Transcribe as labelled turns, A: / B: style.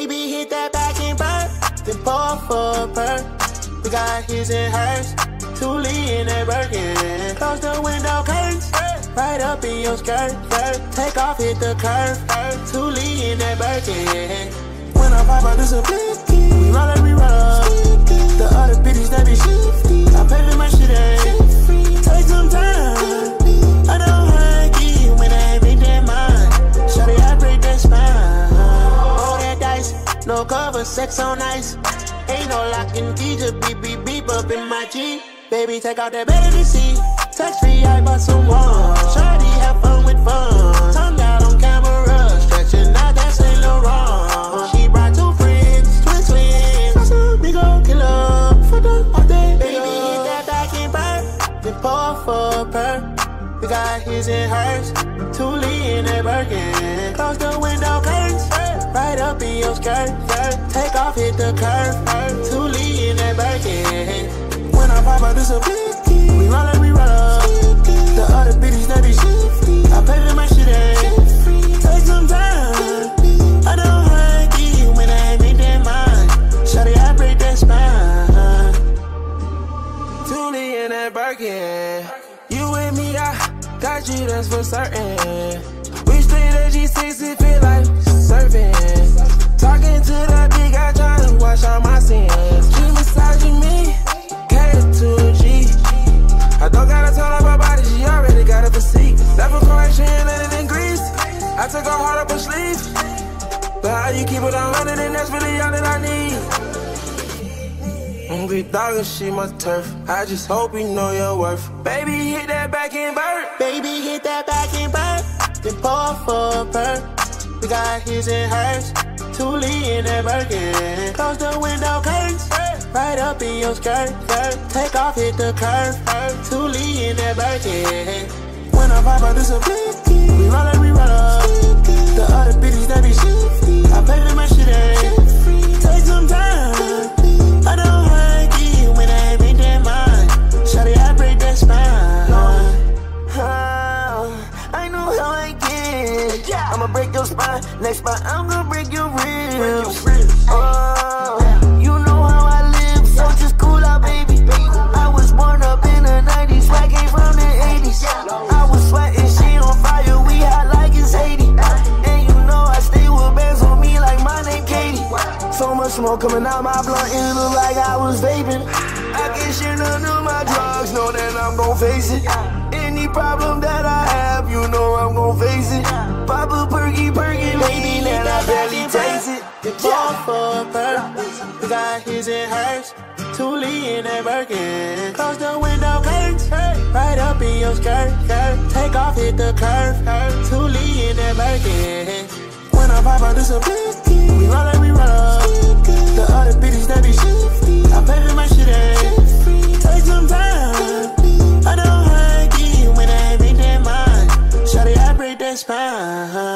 A: Baby, hit that back and burn, then pour for a perk. We got his and hers, Toolie in that Birkin. Close the window curtains, right up in your skirt. Take off, hit the curve, Toolie in that Birkin. When I pop out, this a blicky. We roll it, no cover, sex on ice. Ain't no locking key, just beep beep beep up in my Jeep. Baby, take out that baby seat. Touch free, I bought some one. Shawty, have fun with fun. Tongue out on camera, stretching out that Saint Laurent. She brought two friends, twin twins. Awesome, we gon' kill her. For the all day, baby, that back and burn. Then pour for a. We got his and hers, Toolie in that Birkin. Close the window curtains, right up in your skirt. Take off, hit the curve, Toolie in that Birkin. When I pop out, this a blicky. We roll it, we roll. up. The other bitches that be shifty. I pay my shit, ain't Take some time. I don't you when I make that mind. Shawty, I break that spine.
B: Toolie in that Birkin. You and me, I got you, that's for certain. We split at G6, it Took heart up her sleeve. But how you keep it on hundred, and that's really all that I need. Hungry dog and she my turf. I just hope you know your worth. Baby, hit that back and burn.
A: Baby, hit that back and burn. Then pour for a perk. We got his and hers. Toolie in that Birkin. Close the window curtains. Right up in your skirt. Take off, hit the curve. Toolie in that Birkin. When I pop out, this a blicky. We roll it, we roll. The other bitches that be shifty. I pay for my shit, ain't Take some time. I don't hug you when I make that mind. Shawty, I break that spine.
C: Oh, I know how I get. I'ma break your spine. Next spot, I'm gonna break your ribs. Smoke coming out my blunt, it look like I was vaping. I share none of my drugs, know that I'm gon' face it. Any problem that I have, you know I'm gon' face it. Pop a perky, perky, lady, that I barely taste it.
A: The ball for a perk. We got his and hers. Toolie in that Birkin. Close the window curtains. Right up in your skirt. Take off, hit the curve. Toolie in that Birkin. When I pop out, this a blicky. Don't